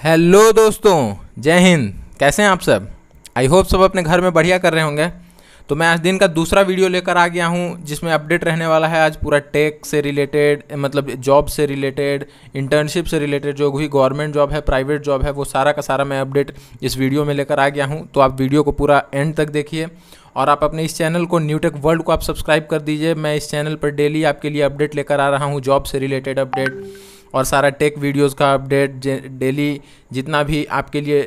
Hello दोस्तों, जय हिंद। कैसे हैं आप सब? आई होप सब अपने घर में बढ़िया कर रहे होंगे। तो मैं आज दिन का दूसरा वीडियो लेकर आ गया हूँ, जिसमें अपडेट रहने वाला है आज पूरा टेक से रिलेटेड मतलब जॉब से रिलेटेड, इंटर्नशिप से रिलेटेड, जो भी गवर्नमेंट जॉब है, प्राइवेट जॉब है, वो सारा का सारा मैं अपडेट इस वीडियो में लेकर आ गया हूँ। तो आप वीडियो को पूरा एंड तक देखिए और आप अपने इस चैनल को न्यूटेक वर्ल्ड को आप सब्सक्राइब कर दीजिए। मैं इस चैनल पर डेली आपके लिए अपडेट लेकर आ रहा हूँ, जॉब से रिलेटेड अपडेट। और सारा टेक वीडियोस का अपडेट डेली जितना भी आपके लिए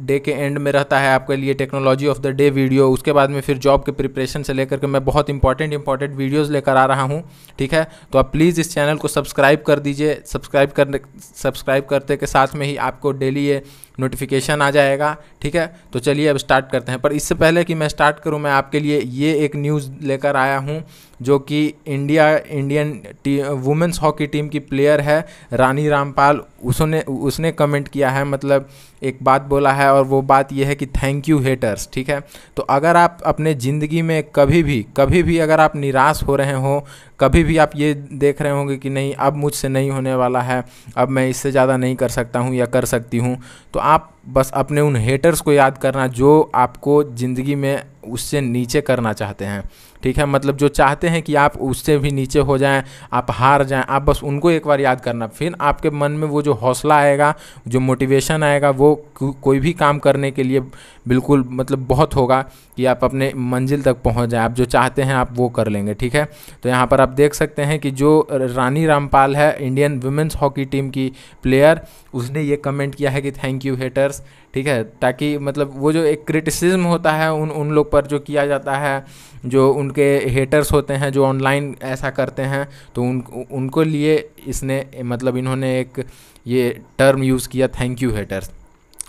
डे के एंड में रहता है, आपके लिए technology of the day video उसके बाद में फिर जॉब के प्रिपरेशन से लेकर के मैं बहुत इंपॉर्टेंट इंपॉर्टेंट वीडियोस लेकर आ रहा हूँ, ठीक है? तो आप प्लीज़ इस चैनल को सब्सक्राइब कर दीजिए सब्सक्राइब करने सब्सक्राइब करते के साथ में ही आपको डेली ये नोटिफिकेशन आ जाएगा, ठीक है? तो चलिए अब स्टार्ट करते हैं। पर इससे पहले कि मैं स्टार्ट करूँ, मैं आपके लिए ये एक न्यूज़ लेकर आया हूँ, जो कि India Indian T women's hockey team की प्लेयर है रानी रामपाल उसने उसने कमेंट किया है मतलब एक बात बोला है और वो बात ये है कि थैंक यू हेटर्स ठीक है? तो अगर आप अपने ज़िंदगी में कभी भी कभी भी अगर आप निराश हो रहे हो, कभी भी आप ये देख रहे होंगे कि नहीं, अब मुझसे नहीं होने वाला है, अब मैं इससे ज़्यादा नहीं कर सकता हूँ या कर सकती हूँ तो आप बस अपने उन हेटर्स को याद करना जो आपको ज़िंदगी में उससे नीचे करना चाहते हैं। ठीक है? मतलब जो चाहते हैं कि आप उससे भी नीचे हो जाएँ, आप हार जाएँ, आप बस उनको एक बार याद करना। फिर आपके मन में वो जो हौसला आएगा, जो मोटिवेशन आएगा, वो कोई भी काम करने के लिए बिल्कुल मतलब बहुत होगा कि आप अपने मंजिल तक पहुँच जाएँ। आप जो चाहते हैं, आप वो कर लेंगे। ठीक है? तो यहाँ पर आप देख सकते हैं कि जो रानी रामपाल है इंडियन वुमेंस हॉकी टीम की प्लेयर उसने ये कमेंट किया है कि थैंक यू हेटर्स ठीक है? ताकि मतलब वो जो एक क्रिटिसिज्म होता है उन उन लोग पर जो किया जाता है, जो उनके हेटर्स होते हैं, जो ऑनलाइन ऐसा करते हैं तो उन, उनको लिए इसने मतलब इन्होंने एक ये टर्म यूज़ किया थैंक यू हेटर्स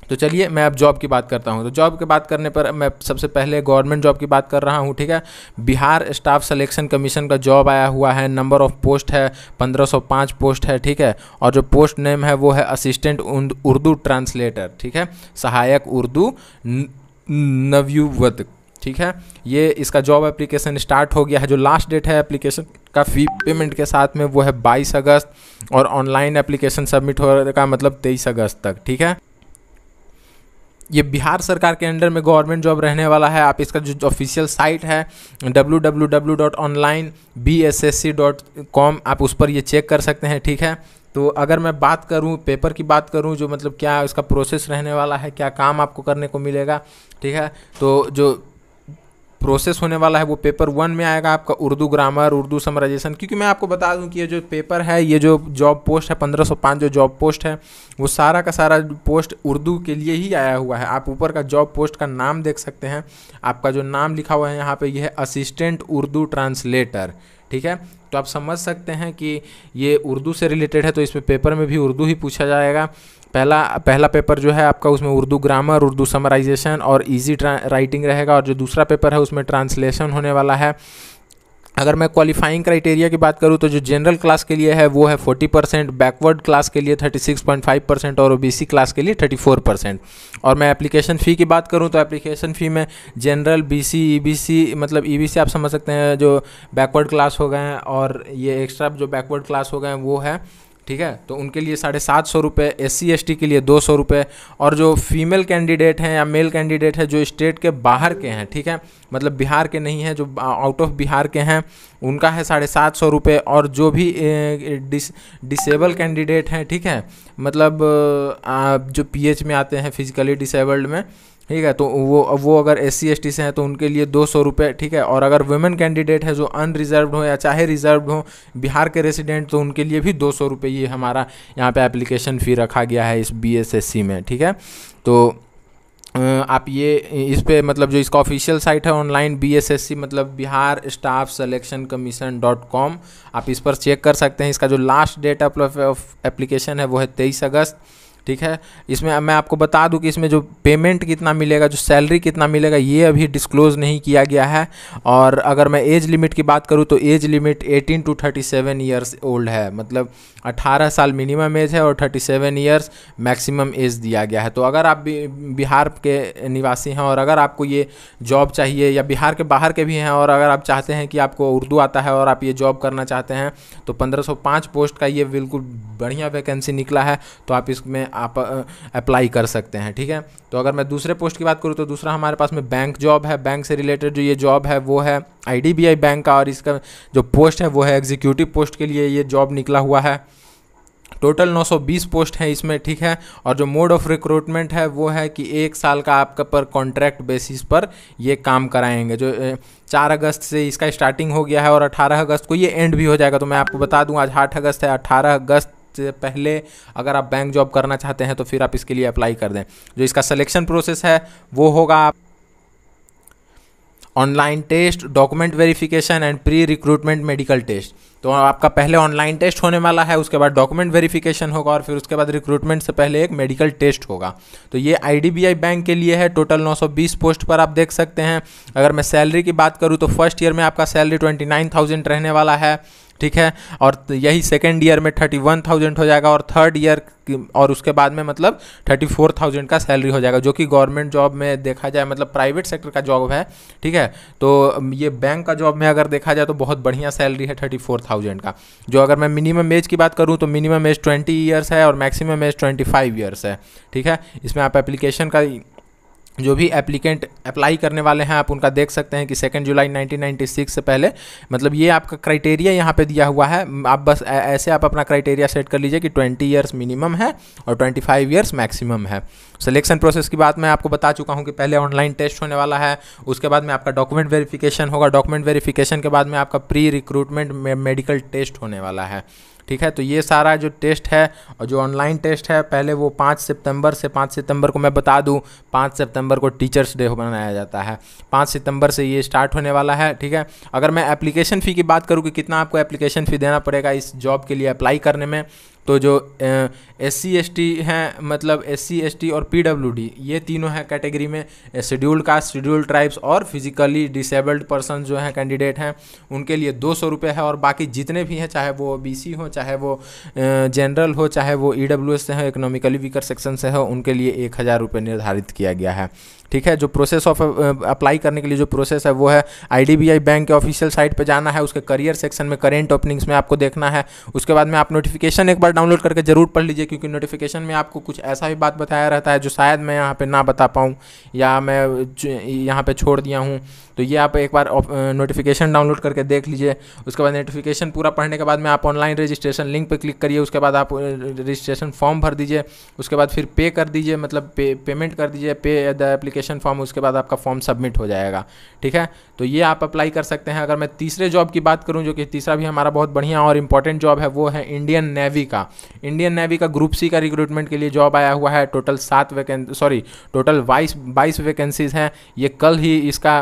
तो चलिए मैं अब जॉब की बात करता हूँ। तो जॉब की बात करने पर मैं सबसे पहले गवर्नमेंट जॉब की बात कर रहा हूँ, ठीक है? बिहार स्टाफ सिलेक्शन कमीशन का जॉब आया हुआ है। नंबर ऑफ़ पोस्ट है 1505 पोस्ट है, ठीक है? और जो पोस्ट नेम है वो है असिस्टेंट उर्दू ट्रांसलेटर ठीक है? सहायक उर्दू नवयुवत, ठीक है? ये इसका जॉब एप्लीकेशन स्टार्ट हो गया है। जो लास्ट डेट है एप्लीकेशन का फ़ी पेमेंट के साथ में वो है 22 अगस्त और ऑनलाइन एप्लीकेशन सबमिट हो का मतलब 23 अगस्त तक, ठीक है? ये बिहार सरकार के अंडर में गवर्नमेंट जॉब रहने वाला है। आप इसका जो ऑफिशियल साइट है W dot online B S S C dot com आप उस पर ये चेक कर सकते हैं, ठीक है? तो अगर मैं बात करूँ पेपर की बात करूँ, जो मतलब क्या इसका प्रोसेस रहने वाला है, क्या काम आपको करने को मिलेगा, ठीक है? तो जो प्रोसेस होने वाला है, वो पेपर वन में आएगा आपका उर्दू ग्रामर, उर्दू समराइजेशन। क्योंकि मैं आपको बता दूँ कि ये जो पेपर है, ये जो जॉब पोस्ट है, पंद्रह सौ पाँच जो जॉब पोस्ट है, वो सारा का सारा पोस्ट उर्दू के लिए ही आया हुआ है। आप ऊपर का जॉब पोस्ट का नाम देख सकते हैं। आपका जो नाम लिखा हुआ है यहाँ पर यह है असिस्टेंट उर्दू ट्रांसलेटर, ठीक है? तो आप समझ सकते हैं कि ये उर्दू से रिलेटेड है तो इसमें पेपर में भी उर्दू ही पूछा जाएगा। पहला पहला पेपर जो है आपका उसमें उर्दू ग्रामर उर्दू समराइजेशन और ईजी राइटिंग रहेगा और जो दूसरा पेपर है उसमें ट्रांसलेशन होने वाला है। अगर मैं क्वालिफाइंग क्राइटेरिया की बात करूँ तो जो जनरल क्लास के लिए है वो है 40 परसेंट बैकवर्ड क्लास के लिए 36.5 परसेंट और ओबीसी क्लास के लिए 34 परसेंट और मैं एप्लीकेशन फ़ी की बात करूँ तो एप्लीकेशन फ़ी में जनरल बीसी ईबीसी मतलब ईबीसी आप समझ सकते हैं जो बैकवर्ड क्लास हो गए हैं और ये एक्स्ट्रा जो बैकवर्ड क्लास हो गए हैं वो है ठीक है? तो उनके लिए साढ़े सात सौ रुपये एस सी के लिए दो सौ रुपये और जो फीमेल कैंडिडेट हैं या मेल कैंडिडेट है जो स्टेट के बाहर के हैं, ठीक है? मतलब बिहार के नहीं हैं, जो आउट ऑफ़ बिहार के हैं, उनका है साढ़े सात सौ रुपये और जो भी डिस डिसेबल कैंडिडेट हैं, ठीक है? मतलब जो पीएच में आते हैं फिजिकली डिसेबल्ड में ठीक है तो वो वो अगर एस सी से हैं तो उनके लिए दो सौ रुपये ठीक है, और अगर वुमेन कैंडिडेट है जो अनरिजर्व हो या चाहे रिज़र्व हो, बिहार के रेसिडेंट तो उनके लिए भी दो सौ रुपये ये हमारा यहाँ पे एप्लीकेशन फ़ी रखा गया है इस बी एस एस सी में, ठीक है? तो आप ये, इस पे मतलब जो इसका ऑफिशियल साइट है online B S S C मतलब Bihar staff selection commission dot com आप इस पर चेक कर सकते हैं। इसका जो लास्ट डेट ऑफ़ एप्लीकेशन है, वो है तेईस अगस्त। ठीक है? इसमें मैं आपको बता दूँ कि इसमें जो पेमेंट कितना मिलेगा, जो सैलरी कितना मिलेगा, ये अभी डिस्क्लोज़ नहीं किया गया है। और अगर मैं एज लिमिट की बात करूँ तो age limit 18 to 37 years old है। मतलब 18 साल मिनिमम एज है और 37 ईयर्स मैक्सिमम एज दिया गया है। तो अगर आप बिहार के निवासी हैं और अगर आपको ये जॉब चाहिए या बिहार के बाहर के भी हैं और अगर आप चाहते हैं कि आपको उर्दू आता है और आप ये जॉब करना चाहते हैं तो पंद्रह पोस्ट का ये बिल्कुल बढ़िया वैकेंसी निकला है। तो आप इसमें आप अप्लाई कर सकते हैं, ठीक है? तो अगर मैं दूसरे पोस्ट की बात करूँ तो दूसरा हमारे पास में बैंक जॉब है। बैंक से रिलेटेड जो ये जॉब है, वो है आईडीबीआई बैंक का, और इसका जो पोस्ट है, वो है एग्जीक्यूटिव पोस्ट के लिए ये जॉब निकला हुआ है। टोटल 920 पोस्ट है इसमें, ठीक है? और जो मोड ऑफ़ रिक्रूटमेंट है, वो है कि एक साल का आपका पर कॉन्ट्रैक्ट बेसिस पर ये काम कराएँगे। जो चार अगस्त से इसका स्टार्टिंग हो गया है, और अठारह अगस्त को ये एंड भी हो जाएगा। तो मैं आपको बता दूँ, आज आठ अगस्त है, अठारह अगस्त से पहले अगर आप बैंक जॉब करना चाहते हैं तो फिर आप इसके लिए अप्लाई कर दें। जो इसका सिलेक्शन प्रोसेस है, वो होगा online test document verification and pre recruitment medical test तो आपका पहले ऑनलाइन टेस्ट होने वाला है, उसके बाद डॉक्यूमेंट वेरिफिकेशन होगा और फिर उसके बाद रिक्रूटमेंट से पहले एक मेडिकल टेस्ट होगा। तो ये आईडीबीआई बैंक के लिए है टोटल 920 पोस्ट पर आप देख सकते हैं। अगर मैं सैलरी की बात करूँ तो फ़र्स्ट ईयर में आपका सैलरी ट्वेंटी रहने वाला है। ठीक है? और यही सेकेंड ईयर में थर्टी वन थाउज़ेंड हो जाएगा और थर्ड ईयर और उसके बाद में मतलब थर्टी फोर थाउज़ेंड का सैलरी हो जाएगा, जो कि गवर्नमेंट जॉब में देखा जाए मतलब प्राइवेट सेक्टर का जॉब है, ठीक है? तो ये बैंक का जॉब में अगर देखा जाए तो बहुत बढ़िया सैलरी है थर्टी फोर थाउज़ेंड का। जो अगर मैं मिनिमम एज की बात करूँ तो मिनिमम एज ट्वेंटी ईयर्स है और maximum age twenty five years है, ठीक है? इसमें आप एप्लीकेशन का जो भी एप्लीकेंट अप्लाई करने वाले हैं, आप उनका देख सकते हैं कि सेकेंड जुलाई 1996 से पहले मतलब ये आपका क्राइटेरिया यहाँ पे दिया हुआ है। आप बस ऐसे आप अपना क्राइटेरिया सेट कर लीजिए कि 20 इयर्स मिनिमम है और 25 इयर्स मैक्सिमम है। सिलेक्शन प्रोसेस की बात मैं आपको बता चुका हूँ कि पहले ऑनलाइन टेस्ट होने वाला है, उसके बाद में आपका डॉक्यूमेंट वेरिफिकेशन होगा। डॉक्यूमेंट वेरिफिकेशन के बाद में आपका प्री रिक्रूटमेंट मेडिकल टेस्ट होने वाला है। ठीक है? तो ये सारा जो टेस्ट है और जो ऑनलाइन टेस्ट है, पहले वो पाँच सितंबर से पाँच सितंबर को मैं बता दूँ, पाँच सितंबर को टीचर्स डे मनाया जाता है। पाँच सितंबर से ये स्टार्ट होने वाला है, ठीक है? अगर मैं एप्लीकेशन फ़ी की बात करूँ कि कितना आपको एप्लीकेशन फ़ी देना पड़ेगा इस जॉब के लिए अप्लाई करने में तो जो एस सी एस टी हैं मतलब एस सी एस टी और पी डब्ल्यू डी ये तीनों हैं कैटेगरी में। शेड्यूल्ड कास्ट शेड्यूल्ड ट्राइब्स और फिजिकली डिसेबल्ड पर्सन जो हैं कैंडिडेट हैं, उनके लिए दो सौ रुपये है और बाकी जितने भी हैं, चाहे वो बी सी हो, चाहे वो जनरल हो, चाहे वो ई डब्ल्यू एस से हो इकोनॉमिकली वीकर सेक्शन से हो, उनके लिए एक हज़ार रुपये निर्धारित किया गया है। ठीक है, जो प्रोसेस ऑफ़ अप्लाई करने के लिए जो प्रोसेस है, वो है आईडीबीआई बैंक के ऑफिशियल साइट पर जाना है, उसके करियर सेक्शन में करेंट ओपनिंग्स में आपको देखना है। उसके बाद में आप नोटिफिकेशन एक बार डाउनलोड करके ज़रूर पढ़ लीजिए, क्योंकि नोटिफिकेशन में आपको कुछ ऐसा भी बात बताया रहता है, जो शायद मैं यहाँ पर ना बता पाऊँ, या मैं यहाँ पर छोड़ दिया हूँ। तो ये आप एक बार नोटिफिकेशन डाउनलोड करके देख लीजिए। उसके बाद नोटिफिकेशन पूरा पढ़ने के बाद में आप ऑनलाइन रजिस्ट्रेशन लिंक पर क्लिक करिए। उसके बाद आप रजिस्ट्रेशन फॉर्म भर दीजिए। उसके बाद फिर पे कर दीजिए। मतलब पे पेमेंट कर दीजिए। पे द एप्लीकेशन फॉर्म उसके बाद आपका फॉर्म सबमिट हो जाएगा। ठीक है? तो ये आप अप्लाई कर सकते हैं। अगर मैं तीसरे जॉब की बात करूँ, जो कि तीसरा भी हमारा बहुत बढ़िया और इंपॉर्टेंट जॉब है, वो है इंडियन नेवी का। इंडियन नेवी का ग्रुप सी का रिक्रूटमेंट के लिए जॉब आया हुआ है। टोटल सात वैकें सॉरी टोटल बाईस बाईस वैकेंसीज हैं। ये कल ही इसका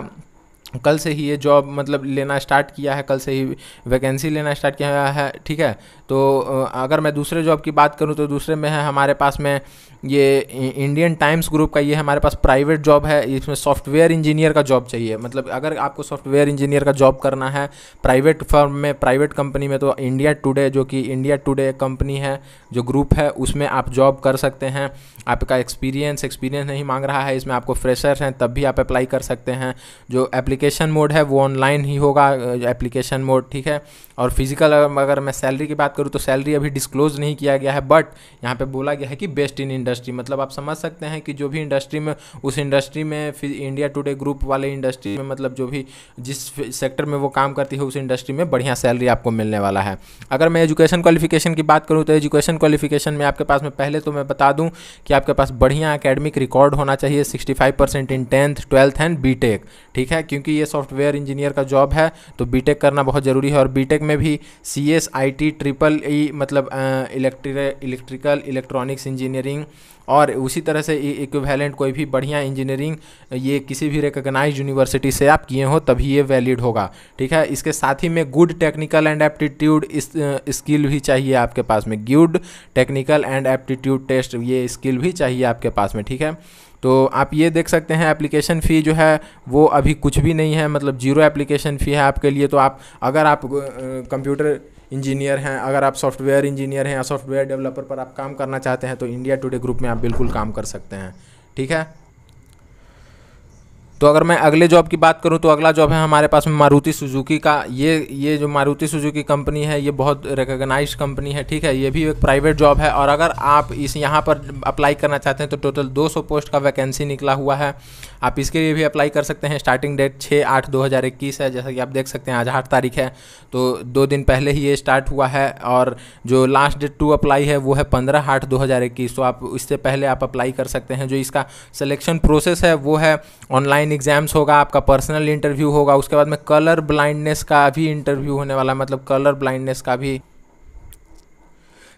कल से ही ये जॉब मतलब लेना स्टार्ट किया है, कल से ही वैकेंसी लेना स्टार्ट किया है, ठीक है? तो अगर मैं दूसरे जॉब की बात करूँ तो दूसरे में है, हमारे पास में ये इंडियन टाइम्स ग्रुप का ये हमारे पास प्राइवेट जॉब है, इसमें सॉफ्टवेयर इंजीनियर का जॉब चाहिए। मतलब अगर आपको सॉफ्टवेयर इंजीनियर का जॉब करना है प्राइवेट फर्म में प्राइवेट कंपनी में तो इंडिया टुडे जो कि इंडिया टुडे कंपनी है, जो ग्रुप है, उसमें आप जॉब कर सकते हैं। आपका एक्सपीरियंस एक्सपीरियंस नहीं मांग रहा है, इसमें आपको फ्रेशर हैं, तब भी आप अप्लाई कर सकते हैं। जो एप्लीकेशन मोड है, वो ऑनलाइन ही होगा एप्लीकेशन मोड ठीक है? और फ़िज़िकल अगर मैं सैलरी की बात करूँ तो सैलरी अभी डिस्क्लोज नहीं किया गया है बट यहाँ पे बोला गया है कि बेस्ट इन इंडस्ट्री मतलब आप समझ सकते हैं कि जो भी इंडस्ट्री में, उस इंडस्ट्री में फिर इंडिया टुडे ग्रुप वाले इंडस्ट्री में मतलब जो भी जिस सेक्टर में वो काम करती है, उस इंडस्ट्री में बढ़िया सैलरी आपको मिलने वाला है। अगर मैं एजुकेशन क्वालिफिकेशन की बात करूँ तो एजुकेशन क्वालिफिकेशन में आपके पास में पहले तो मैं बता दूँ कि आपके पास बढ़िया अकेडमिक रिकॉर्ड होना चाहिए sixty five percent in tenth twelfth and B ठीक है? क्योंकि ये सॉफ्टवेयर इंजीनियर का जॉब है तो बी करना बहुत ज़रूरी है और बी में भी C S I T triple E मतलब इलेक्ट्रिक इलेक्ट्रिकल इलेक्ट्रॉनिक्स इंजीनियरिंग और उसी तरह से इक्विवेलेंट कोई भी बढ़िया इंजीनियरिंग ये किसी भी रिकोगनाइज यूनिवर्सिटी से आप किए हो, तभी ये वैलिड होगा। ठीक है? इसके साथ ही में good technical and aptitude skill भी चाहिए आपके पास में। Good technical and aptitude test ये स्किल भी चाहिए आपके पास में। ठीक है? तो आप ये देख सकते हैं एप्लीकेशन फ़ी जो है, वो अभी कुछ भी नहीं है मतलब ज़ीरो एप्लीकेशन फ़ी है आपके लिए। तो आप, अगर आप कंप्यूटर इंजीनियर हैं, अगर आप सॉफ्टवेयर इंजीनियर हैं या सॉफ्टवेयर डेवलपर पर आप काम करना चाहते हैं तो इंडिया टुडे ग्रुप में आप बिल्कुल काम कर सकते हैं। ठीक है? तो अगर मैं अगले जॉब की बात करूँ तो अगला जॉब है हमारे पास में मारुति सुजुकी का। ये ये जो मारुति सुजुकी कंपनी है, ये बहुत रिकगनाइज कंपनी है, ठीक है? ये भी एक प्राइवेट जॉब है। और अगर आप इस यहाँ पर अप्लाई करना चाहते हैं तो टोटल 200 पोस्ट का वैकेंसी निकला हुआ है। आप इसके लिए भी अप्लाई कर सकते हैं। स्टार्टिंग डेट छः आठ दो हज़ार इक्कीस है, जैसा कि आप देख सकते हैं, आज आठ तारीख है। तो दो दिन पहले ही ये स्टार्ट हुआ है, और जो लास्ट डेट टू अप्लाई है, वो है पंद्रह आठ दो हज़ार इक्कीस। तो आप, इससे पहले आप अप्लाई कर सकते हैं। जो इसका सिलेक्शन प्रोसेस है, वो है ऑनलाइन एग्ज़ाम्स होगा, आपका पर्सनल इंटरव्यू होगा, उसके बाद में कलर ब्लाइंडनेस का भी इंटरव्यू होने वाला है मतलब कलर ब्लाइंडनेस का भी।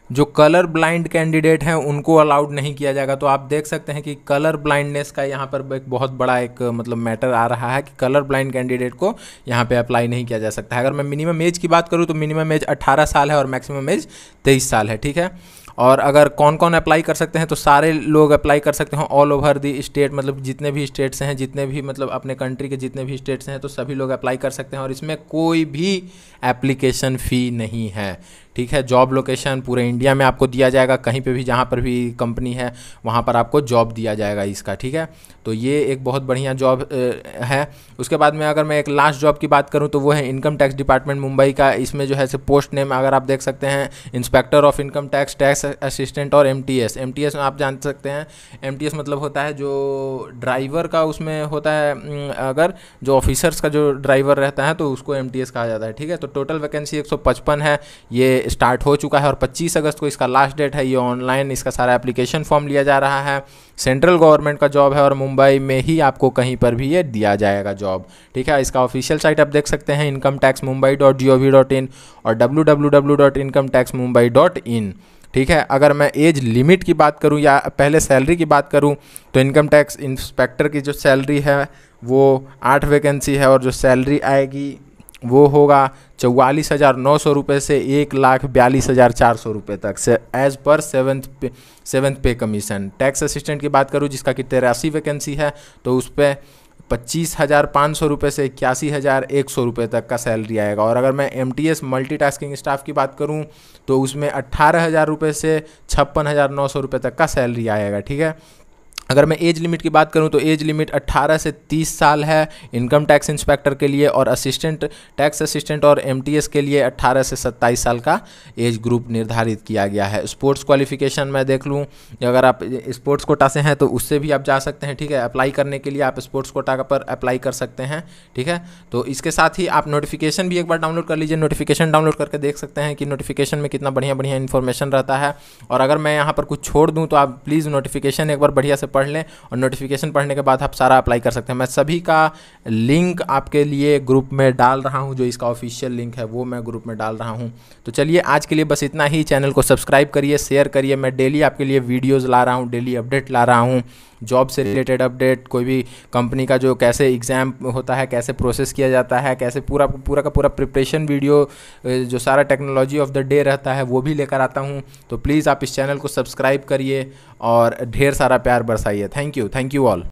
जो कलर ब्लाइंड कैंडिडेट हैं, उनको अलाउड नहीं किया जाएगा। तो आप देख सकते हैं कि कलर ब्लाइंडनेस का यहाँ पर एक बहुत बड़ा एक मतलब मैटर आ रहा है कि कलर ब्लाइंड कैंडिडेट को यहाँ पे अप्लाई नहीं किया जा सकता है। अगर मैं मिनिमम एज की बात करूँ तो मिनिमम एज 18 साल है और मैक्सिमम एज 23 साल है, ठीक है? और अगर कौन कौन अप्लाई कर सकते हैं तो सारे लोग अप्लाई कर सकते हैं ऑल ओवर दी स्टेट मतलब जितने भी स्टेट्स हैं, जितने भी मतलब अपने कंट्री के जितने भी स्टेट्स हैं तो सभी लोग अप्लाई कर सकते हैं और इसमें कोई भी एप्लीकेशन फ़ी नहीं है। ठीक है जॉब लोकेशन पूरे इंडिया में आपको दिया जाएगा, कहीं पे भी, जहाँ पर भी कंपनी है, वहाँ पर आपको जॉब दिया जाएगा इसका, ठीक है? तो ये एक बहुत बढ़िया जॉब है। उसके बाद में अगर मैं एक लास्ट जॉब की बात करूँ तो वो है इनकम टैक्स डिपार्टमेंट मुंबई का। इसमें जो है से पोस्ट नेम अगर आप देख सकते हैं inspector of income tax tax assistant और M T S M T S में आप जान सकते हैं एम टी एस मतलब होता है जो ड्राइवर का उसमें होता है अगर जो ऑफिसर्स का जो ड्राइवर रहता है तो उसको एम टी एस कहा जाता है, ठीक है? तो टोटल वैकेंसी एक सौ पचपन है। ये स्टार्ट हो चुका है और 25 अगस्त को इसका लास्ट डेट है। ये ऑनलाइन इसका सारा एप्लीकेशन फॉर्म लिया जा रहा है। सेंट्रल गवर्नमेंट का जॉब है और मुंबई में ही आपको कहीं पर भी ये दिया जाएगा जॉब ठीक है, इसका ऑफिशियल साइट आप देख सकते हैं income tax Mumbai dot G O V dot in और W W W dot income tax Mumbai dot in ठीक है, अगर मैं एज लिमिट की बात करूँ या पहले सैलरी की बात करूँ तो इनकम टैक्स इंस्पेक्टर की जो सैलरी है, वो आठ वैकेंसी है और जो सैलरी आएगी वो होगा चौवालीस हज़ार नौ सौ रुपये से एक लाख बयालीस हज़ार चार सौ रुपये तक से एज़ पर सेवन्थ पे सेवन्थ पे कमीशन टैक्स असिस्टेंट की बात करूँ, जिसका कि तिरासी वैकेंसी है तो उस पर पच्चीस हज़ार पाँच सौ रुपये से इक्यासी हज़ार एक सौ रुपये तक का सैलरी आएगा। और अगर मैं M T S multi tasking staff की बात करूँ तो उसमें अट्ठारह हज़ार रुपये से छप्पन हज़ार नौ सौ रुपये तक का सैलरी आएगा, ठीक है? अगर मैं एज लिमिट की बात करूँ तो एज लिमिट 18 से 30 साल है इनकम टैक्स इंस्पेक्टर के लिए और असिस्टेंट, टैक्स असिस्टेंट और एमटीएस के लिए 18 से 27 साल का एज ग्रुप निर्धारित किया गया है। स्पोर्ट्स क्वालिफिकेशन मैं देख लूँ अगर आप स्पोर्ट्स कोटा से हैं तो उससे भी आप जा सकते हैं, ठीक है? अप्लाई करने के लिए आप स्पोर्ट्स कोटा पर अप्लाई कर सकते हैं, ठीक है? तो इसके साथ ही आप नोटिफिकेशन भी एक बार डाउनलोड कर लीजिए। नोटिफिकेशन डाउनलोड करके देख सकते हैं कि नोटिफिकेशन में कितना बढ़िया बढ़िया इन्फॉर्मेशन रहता है। और अगर मैं यहाँ पर कुछ छोड़ दूँ तो आप प्लीज़ नोटिफिकेशन एक बार बढ़िया से पढ़ लें और नोटिफिकेशन पढ़ने के बाद आप सारा अप्लाई कर सकते हैं। मैं सभी का लिंक आपके लिए ग्रुप में डाल रहा हूँ, जो इसका ऑफिशियल लिंक है, वो मैं ग्रुप में डाल रहा हूँ। तो चलिए आज के लिए बस इतना ही। चैनल को सब्सक्राइब करिए शेयर करिए। मैं डेली आपके लिए वीडियोज़ ला रहा हूँ डेली अपडेट ला रहा हूँ। जॉब से रिलेटेड अपडेट कोई भी कंपनी का जो कैसे एग्ज़ाम होता है, कैसे प्रोसेस किया जाता है, कैसे पूरा पूरा का पूरा प्रिपरेशन वीडियो जो सारा टेक्नोलॉजी ऑफ़ द डे रहता है, वो भी लेकर आता हूँ। तो प्लीज़ आप इस चैनल को सब्सक्राइब करिए और ढेर सारा प्यार बरसाइए। Thank you thank you all